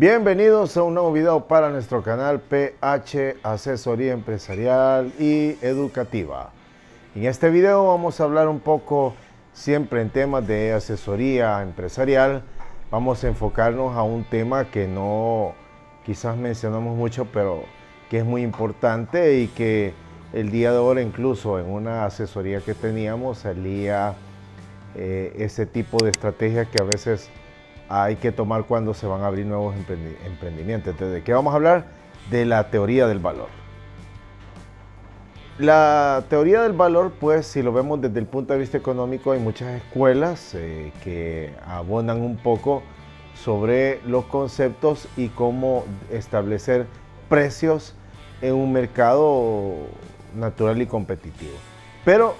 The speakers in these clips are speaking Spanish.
Bienvenidos a un nuevo video para nuestro canal PH Asesoría Empresarial y Educativa. En este video vamos a hablar un poco siempre en temas de asesoría empresarial. Vamos a enfocarnos a un tema que no quizás mencionamos mucho, pero que es muy importante y que el día de hoy incluso en una asesoría que teníamos salía eh, ese tipo de estrategia que a veces hay que tomar cuando se van a abrir nuevos emprendimientos. Entonces, ¿de qué vamos a hablar? De la teoría del valor. La teoría del valor, pues, si lo vemos desde el punto de vista económico, hay muchas escuelas eh, que abonan un poco sobre los conceptos y cómo establecer precios en un mercado natural y competitivo. Pero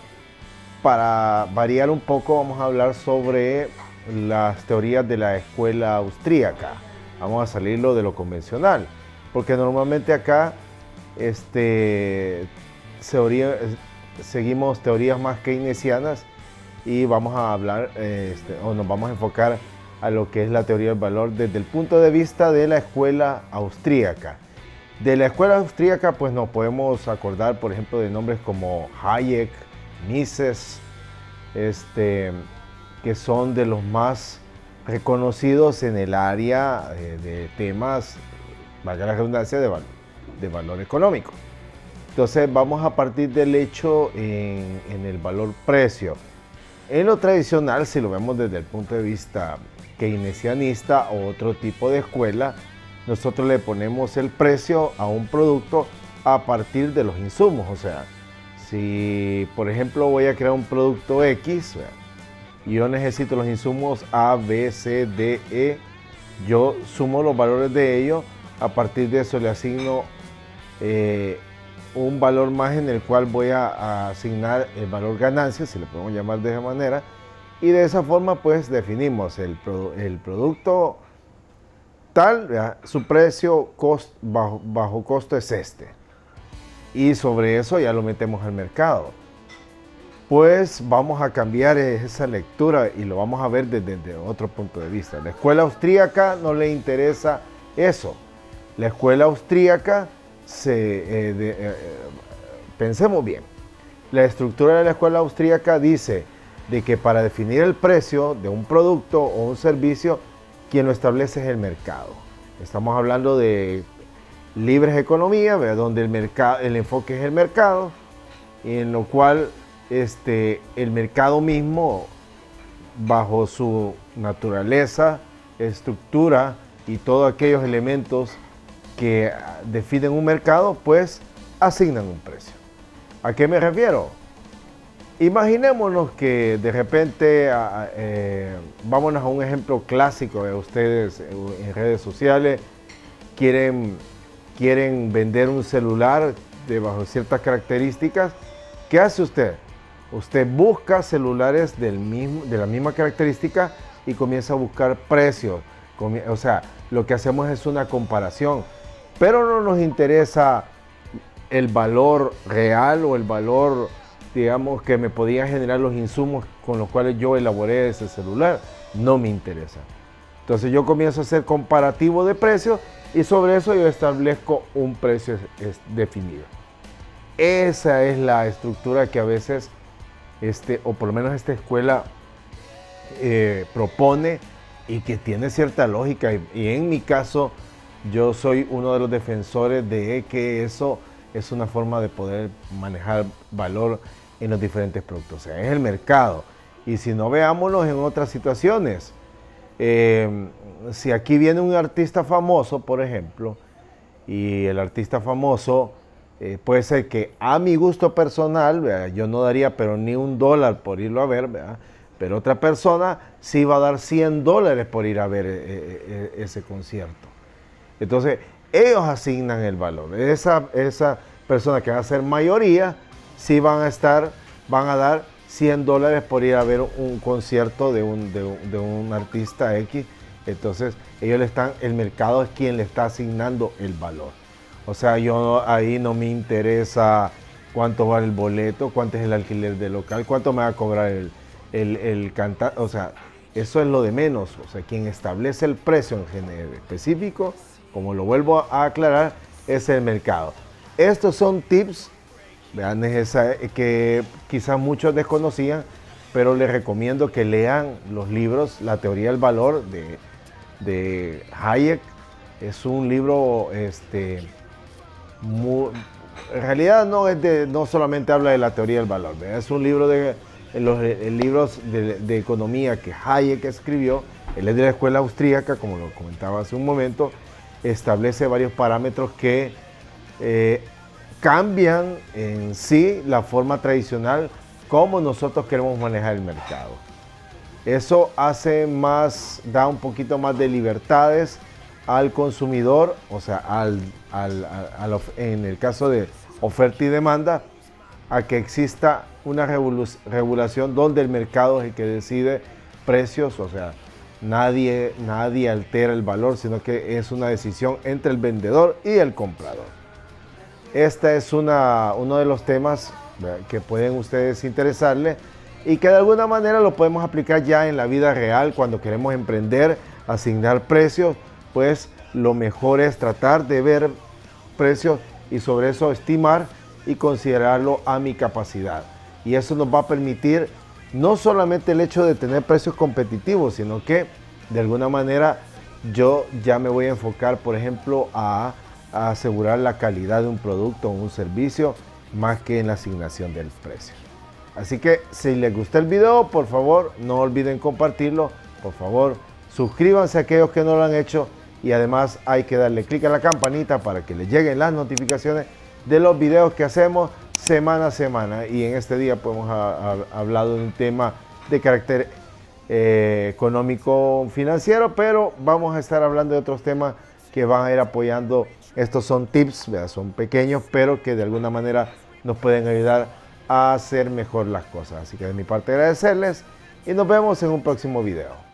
para variar un poco, vamos a hablar sobre las teorías de la escuela austríaca. Vamos a salirlo de lo convencional, porque normalmente acá este, seguimos teorías más keynesianas y vamos a hablar este, o nos vamos a enfocar a lo que es la teoría del valor desde el punto de vista de la escuela austríaca. De la escuela austríaca pues nos podemos acordar por ejemplo de nombres como Hayek, Mises, este, que son de los más reconocidos en el área eh, de temas, valga la redundancia, de, de valor económico. Entonces vamos a partir del hecho en, en, el valor precio. En lo tradicional, si lo vemos desde el punto de vista keynesianista o otro tipo de escuela, nosotros le ponemos el precio a un producto a partir de los insumos. O sea, si por ejemplo voy a crear un producto X, yo necesito los insumos A, B, C, D, E. Yo sumo los valores de ellos. A partir de eso le asigno eh, un valor más en el cual voy a, asignar el valor ganancia, si le podemos llamar de esa manera. Y de esa forma pues definimos el, producto tal, su precio bajo, bajo costo es este. Y sobre eso ya lo metemos al mercado pues vamos a cambiar esa lectura y lo vamos a ver desde, otro punto de vista. La escuela austríaca no le interesa eso. La escuela austríaca, se, eh, eh, pensemos bien, la estructura de la escuela austríaca dice de que para definir el precio de un producto o un servicio, quien lo establece es el mercado. Estamos hablando de libres economía, donde el, mercado, el enfoque es el mercado, en lo cual este, el mercado mismo, bajo su naturaleza, estructura y todos aquellos elementos que definen un mercado, pues asignan un precio. ¿A qué me refiero? Imaginémonos que de repente, eh, vámonos a un ejemplo clásico de ustedes en redes sociales, quieren, quieren vender un celular de bajo ciertas características, ¿qué hace usted? Usted busca celulares del mismo, de la misma característica y comienza a buscar precios. O sea, lo que hacemos es una comparación, pero no nos interesa el valor real o el valor, digamos, que me podían generar los insumos con los cuales yo elaboré ese celular. No me interesa. Entonces yo comienzo a hacer comparativo de precios y sobre eso yo establezco un precio definido. Esa es la estructura que a veces este, o por lo menos esta escuela eh, propone y que tiene cierta lógica. Y, en mi caso, yo soy uno de los defensores de que eso es una forma de poder manejar valor en los diferentes productos. O sea, es el mercado. Y si no, veámonos en otras situaciones. Eh, si aquí viene un artista famoso, por ejemplo, y el artista famoso eh, puede ser que a mi gusto personal, yo no daría pero ni un dólar por irlo a ver, pero otra persona sí va a dar 100 dólares por ir a ver eh, eh, ese concierto. Entonces, ellos asignan el valor. Esa, esa persona que va a ser mayoría, sí van a estar, van a dar 100 dólares por ir a ver un concierto de un, de un artista X. Entonces, ellos le están, el mercado es quien le está asignando el valor. O sea, yo ahí no me interesa cuánto vale el boleto, cuánto es el alquiler del local, cuánto me va a cobrar el, el, cantar. O sea, eso es lo de menos. O sea, quien establece el precio en específico, como lo vuelvo a aclarar, es el mercado. Estos son tips vean, que quizás muchos desconocían, pero les recomiendo que lean los libros La teoría del valor de, de Hayek. Es un libro, este, en realidad no, es de, no solamente habla de la teoría del valor, es un libro de libros de, economía que Hayek escribió. Él es de la escuela austríaca, como lo comentaba hace un momento, establece varios parámetros que eh, cambian en sí la forma tradicional como nosotros queremos manejar el mercado. Eso hace más, da un poquito más de libertades al consumidor, o sea, al, en el caso de oferta y demanda, a que exista una regulación donde el mercado es el que decide precios, o sea, nadie, nadie altera el valor, sino que es una decisión entre el vendedor y el comprador. Este es una, uno de los temas que pueden ustedes interesarle y que de alguna manera lo podemos aplicar ya en la vida real cuando queremos emprender, asignar precios, pues lo mejor es tratar de ver precios y sobre eso estimar y considerarlo a mi capacidad. Y eso nos va a permitir no solamente el hecho de tener precios competitivos, sino que de alguna manera yo ya me voy a enfocar, por ejemplo, a asegurar la calidad de un producto o un servicio más que en la asignación del precio. Así que si les gustó el video, por favor no olviden compartirlo, por favor suscríbanse a aquellos que no lo han hecho y además hay que darle clic a la campanita para que les lleguen las notificaciones de los videos que hacemos semana a semana y en este día pues hemos hablado de un tema de carácter eh, económico financiero, pero vamos a estar hablando de otros temas que van a ir apoyando estos son tips, son pequeños, pero que de alguna manera nos pueden ayudar a hacer mejor las cosas. Así que de mi parte agradecerles y nos vemos en un próximo video.